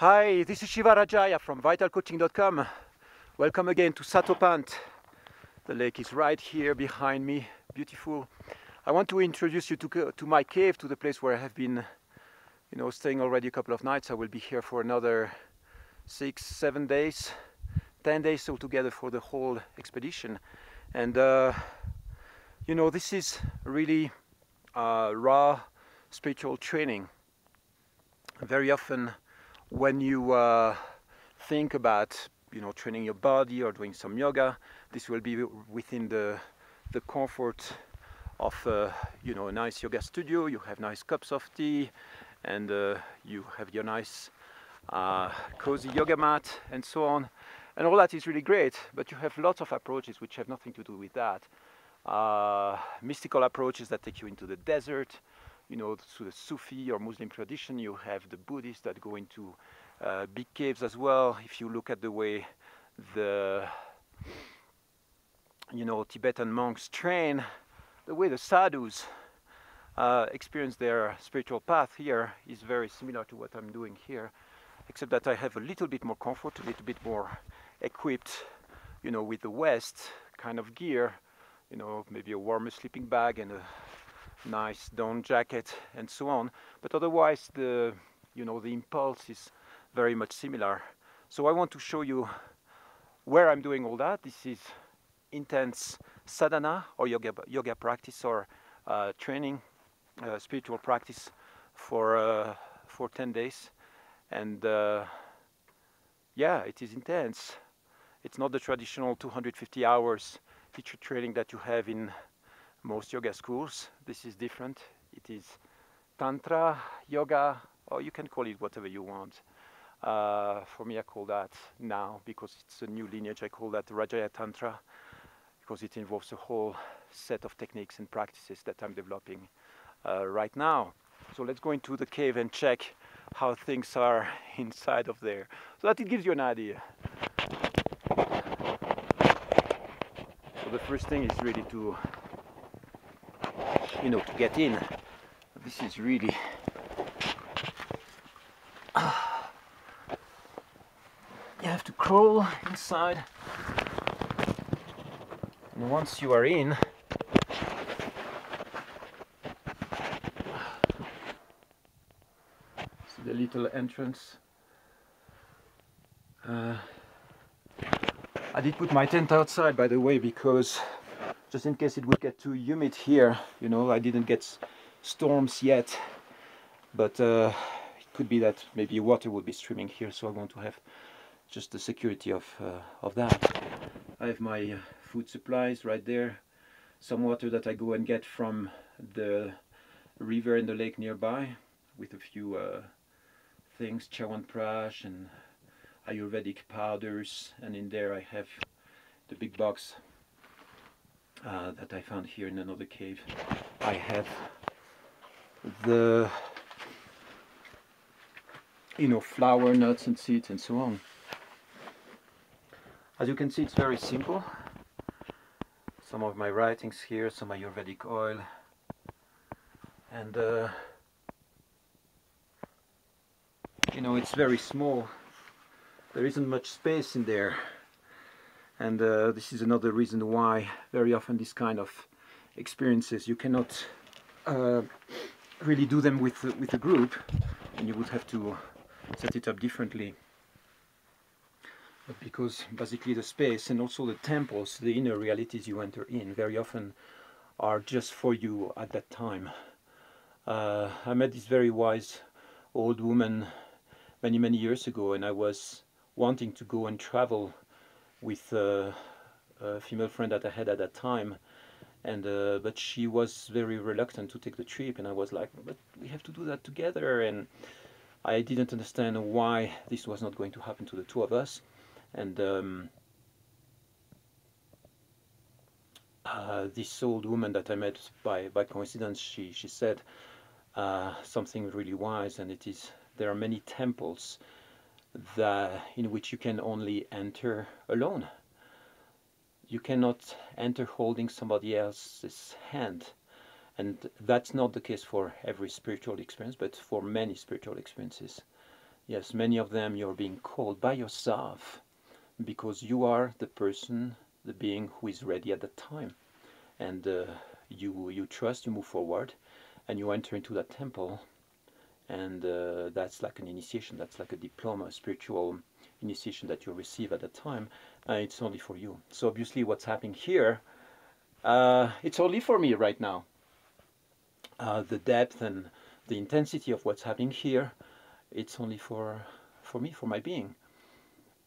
Hi, this is Shiva Rajaya from vitalcoaching.com. Welcome again to Satopanth. The lake is right here behind me, beautiful. I want to introduce you to, to my cave, to the place where I have been, you know, staying already a couple of nights. I will be here for another six, seven days, ten days altogether for the whole expedition. And uh, you know, this is really uh, raw spiritual training. Very often, when you uh, think about you know training your body or doing some yoga, this will be within the the comfort of uh, you know a nice yoga studio. You have nice cups of tea, and uh, you have your nice uh, cozy yoga mat, and so on. And all that is really great, but you have lots of approaches which have nothing to do with that uh, mystical approaches that take you into the desert. You know, through the Sufi or Muslim tradition, you have the Buddhists that go into uh, big caves as well. If you look at the way the you know Tibetan monks train, the way the sadhus uh, experience their spiritual path here is very similar to what I'm doing here, except that I have a little bit more comfort, a little bit more equipped, you know, with the West kind of gear you know, maybe a warmer sleeping bag and a nice down jacket and so on. But otherwise, the you know the impulse is very much similar. So I want to show you where I'm doing all that. This is intense sadhana or yoga yoga practice or uh, training, uh, spiritual practice for uh, for 10 days, and uh, yeah, it is intense. It's not the traditional 250 hours teacher training that you have in most yoga schools. This is different. It is Tantra, yoga, or you can call it whatever you want. Uh, for me, I call that now, because it's a new lineage, I call that Rajaya Tantra, because it involves a whole set of techniques and practices that I'm developing uh, right now. So let's go into the cave and check how things are inside of there, so that it gives you an idea. So the first thing is really to, you know, to get in. This is really you have to crawl inside and once you are in see the little entrance uh, I did put my tent outside by the way because just in case it would get too humid here you know I didn't get storms yet but uh, it could be that maybe water would be streaming here so I want to have just the security of, uh, of that. I have my uh, food supplies right there some water that I go and get from the river and the lake nearby with a few uh, things, Chyawanprash and Ayurvedic powders and in there I have the big box uh, that I found here in another cave. I have the you know flour nuts and seeds and so on. As you can see it's very simple. Some of my writings here, some Ayurvedic oil and uh, you know it's very small there isn't much space in there and uh, this is another reason why very often this kind of experiences you cannot uh, really do them with with a group and you would have to set it up differently. But because basically the space and also the temples the inner realities you enter in very often are just for you at that time. Uh, I met this very wise old woman many many years ago and I was wanting to go and travel with a female friend that I had at that time. And uh, but she was very reluctant to take the trip. And I was like but we have to do that together. And I didn't understand why this was not going to happen to the two of us. And um, uh, this old woman that I met by, by coincidence she, she said uh, something really wise. And it is there are many temples that in which you can only enter alone. You cannot enter holding somebody else's hand. And that's not the case for every spiritual experience, but for many spiritual experiences. Yes, many of them you're being called by yourself because you are the person, the being who is ready at that time. And uh, you, you trust, you move forward, and you enter into that temple. And uh, that's like an initiation, that's like a diploma, a spiritual initiation that you receive at that time. And it's only for you. So obviously what's happening here, uh, it's only for me right now. Uh, the depth and the intensity of what's happening here it's only for for me for my being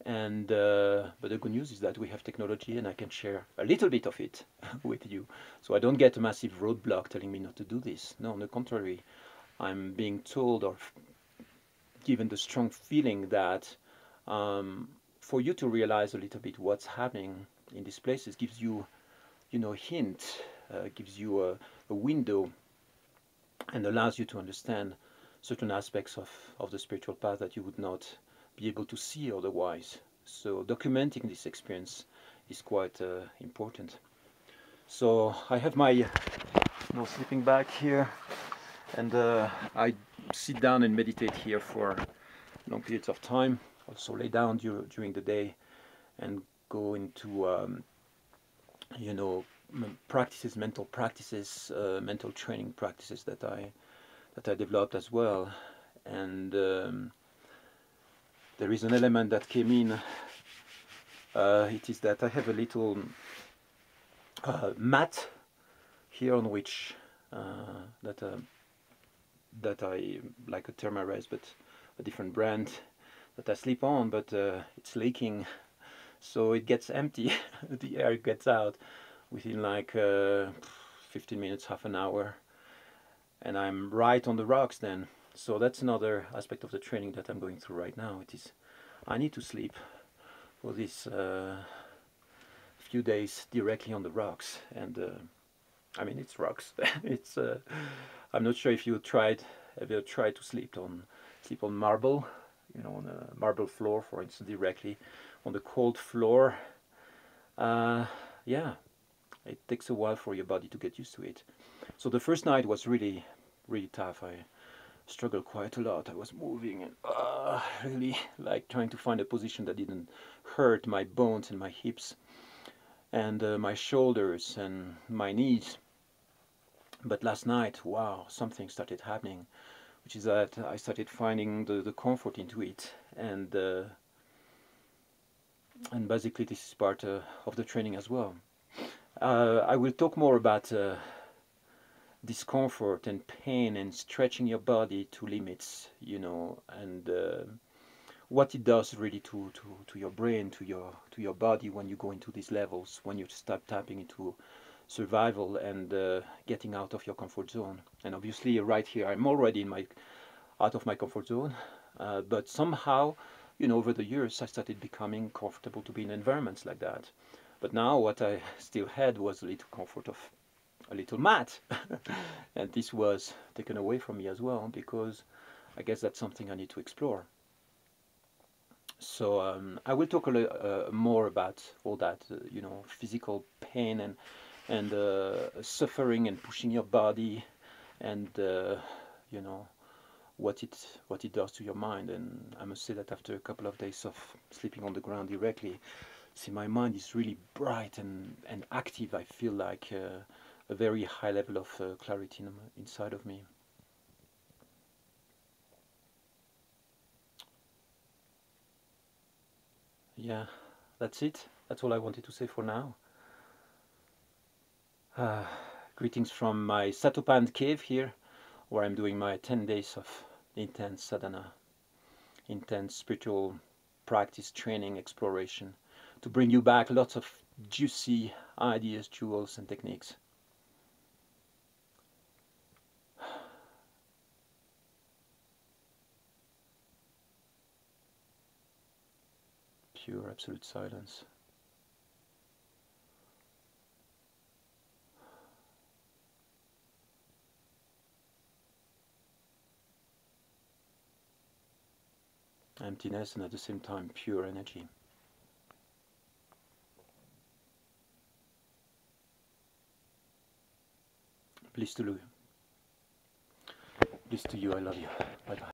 and uh, but the good news is that we have technology and I can share a little bit of it with you so I don't get a massive roadblock telling me not to do this no on the contrary I'm being told or given the strong feeling that um, for you to realize a little bit what's happening in these places gives you you know hint uh, gives you a, a window and allows you to understand certain aspects of, of the spiritual path that you would not be able to see otherwise. So documenting this experience is quite uh, important. So I have my know, sleeping bag here and uh, I sit down and meditate here for long periods of time. Also lay down dur during the day and go into um, you know practices, mental practices, uh, mental training practices that I that I developed as well. And um, there is an element that came in. Uh, it is that I have a little uh, mat here on which uh, that uh, that I like a Thermarest, but a different brand that I sleep on, but uh, it's leaking, so it gets empty. the air gets out within like uh, 15 minutes, half an hour and I'm right on the rocks then. So that's another aspect of the training that I'm going through right now. It is I need to sleep for these uh, few days directly on the rocks, and uh, I mean it's rocks. it's uh, I'm not sure if you tried ever tried to sleep on sleep on marble, you know, on a marble floor, for instance, directly on the cold floor. Uh, yeah, it takes a while for your body to get used to it. So the first night was really, really tough. I struggled quite a lot. I was moving and uh, really like trying to find a position that didn't hurt my bones and my hips and uh, my shoulders and my knees. But last night, wow, something started happening, which is that I started finding the, the comfort into it. And uh, and basically this is part uh, of the training as well. Uh, I will talk more about uh, discomfort and pain and stretching your body to limits, you know, and uh, what it does really to, to, to your brain, to your to your body when you go into these levels, when you start tapping into survival and uh, getting out of your comfort zone. And obviously, right here, I'm already in my out of my comfort zone, uh, but somehow, you know, over the years, I started becoming comfortable to be in environments like that. But now, what I still had was a little comfort of a little mat and this was taken away from me as well because I guess that's something I need to explore so um, I will talk a little uh, more about all that uh, you know physical pain and and uh, suffering and pushing your body and you know what it what it does to your mind and I must say that after a couple of days of sleeping on the ground directly see my mind is really bright and and active I feel like a very high level of clarity inside of me. Yeah, that's it. That's all I wanted to say for now. Uh, greetings from my Satopanth cave here, where I'm doing my 10 days of intense sadhana, intense spiritual practice, training, exploration, to bring you back lots of juicy ideas, jewels, and techniques. Pure absolute silence. Emptiness and at the same time pure energy. Please to you. Please to you, I love you. Bye bye.